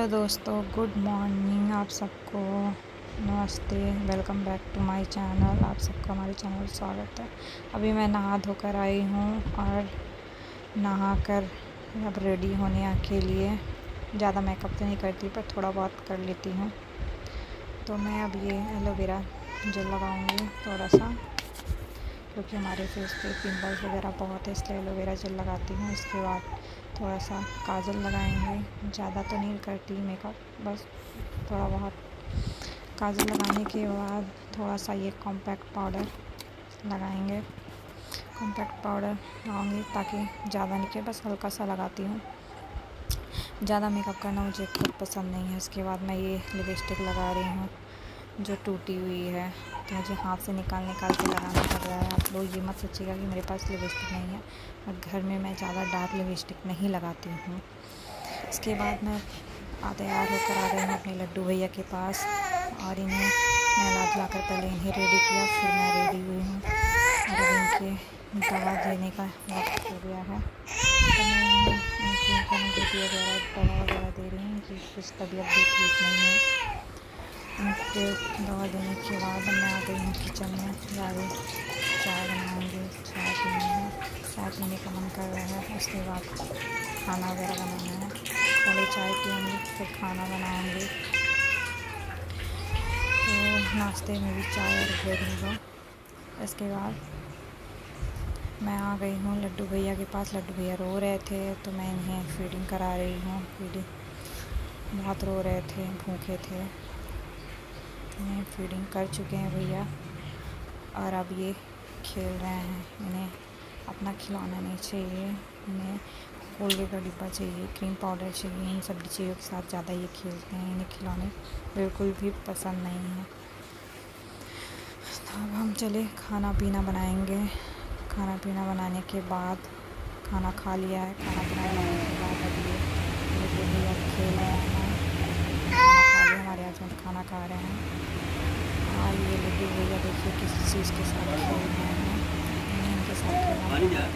Hello दोस्तों, good morning आप सबको। नमस्ते, welcome back to my channel. आप सबका हमारे चैनल स्वागत है। अभी मैं नहा धोकर आई हूँ और नहा कर अब रेडी होने के लिए। ज़्यादा मेकअप तो नहीं करती, पर थोड़ा बहुत कर लेती हूँ। तो मैं अब ये एलोवेरा जेल लगाऊँगी थोड़ा सा। क्योंकि हमारे फेस पे पिंपल्स वगैरह बहुत है, इसलिए एलोवेरा जेल लगाती हूँ, इसके बाद थोड़ा सा काजल लगाएँगे। ज़्यादा तो नहीं करती मेकअप बस थोड़ा बहुत काजल लगाने के बाद थोड़ा सा ये कॉम्पैक्ट पाउडर लगाएँगे। कॉम्पैक्ट पाउडर लगाऊँगी ताकि ज़्यादा नहीं बस हल्का सा लगाती हूँ। ज़्यादा मेकअप करना मुझे खुद पसंद नहीं है उसके बाद मैं ये लिपस्टिक लगा रही हूँ। जो टूटी हुई है तो मुझे हाथ से निकाल निकाल के लगाना पड़ रहा है। आप लोग ये मत सोचिएगा कि मेरे पास लिपस्टिक नहीं है, और घर में मैं ज़्यादा डार्क लिपस्टिक नहीं लगाती हूँ। इसके बाद मैं तैयार होकर आ गई हूँ अपने लड्डू भैया के पास, और इन्हें मैं ला ला कर पहले इन्हें रेडी किया, फिर मैं रेडी हुई हूँ। और इनके दवा देने का वक्त हो गया है। तो मैं दवा वगैरह दे रही हूँ इनकी कुछ तबीयत भी ठीक नहीं है। उनके दवा देने के बाद मैं आ गई हूँ किचन में जाके चाय बनाऊँगी, चाय पीनी चाय पीने का मन कर रहा है, उसके बाद खाना वगैरह बनाना है। पहले चाय पीऊँगी, फिर खाना बनाऊँगी। तो नाश्ते में भी चाय और ब्रेड होगा इसके बाद मैं आ गई हूँ, लड्डू भैया के पास। लड्डू भैया रो रहे थे तो मैं इन्हें फीडिंग करा रही हूँ। फीडिंग बहुत रो रहे थे, भूखे थे। में फीडिंग कर चुके हैं भैया। और अब ये खेल रहे हैं। इन्हें अपना खिलौना नहीं चाहिए, इन्हें कोल्ड का डिब्बा चाहिए क्रीम पाउडर चाहिए, इन सब चीज़ों के साथ ज़्यादा ये खेलते हैं। इन्हें खिलौने बिल्कुल भी पसंद नहीं है। तो अब हम चले खाना पीना बनाएँगे। खाना पीना बनाने के बाद खाना खा लिया है। खाना पीना बनाने के बाद अब ये खेल रहे हैं हमारे हस्बैंड खाना खा रहे हैं। और ये लगे भैया देखिए किस चीज़ के साथ खेल रहे हैं। इनके साथ खेलना है।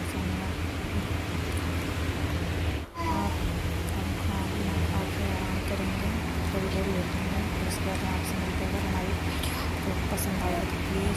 करेंगे थोड़ी देर लेटेंगे उसके बाद आपसे मिलते अगर हमारी पसंद आया तो प्लीज़